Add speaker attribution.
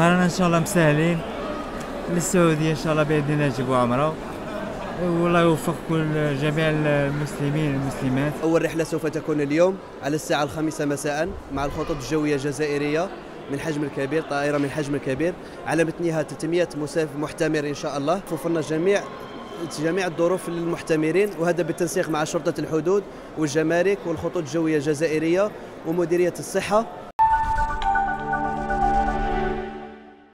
Speaker 1: رانا ان شاء الله مسهلين للسعوديه ان شاء الله باذن الله نجيبوا عمره والله يوفق كل جميع المسلمين والمسلمات
Speaker 2: أول رحلة سوف تكون اليوم على الساعة الخامسة مساء مع الخطوط الجوية الجزائرية من حجم الكبير طائرة من حجم الكبير على متنها 300 مسافر محتمر إن شاء الله. وفرنا جميع جميع الظروف للمحتمرين وهذا بالتنسيق مع شرطة الحدود والجمارك والخطوط الجوية الجزائرية ومديرية الصحة.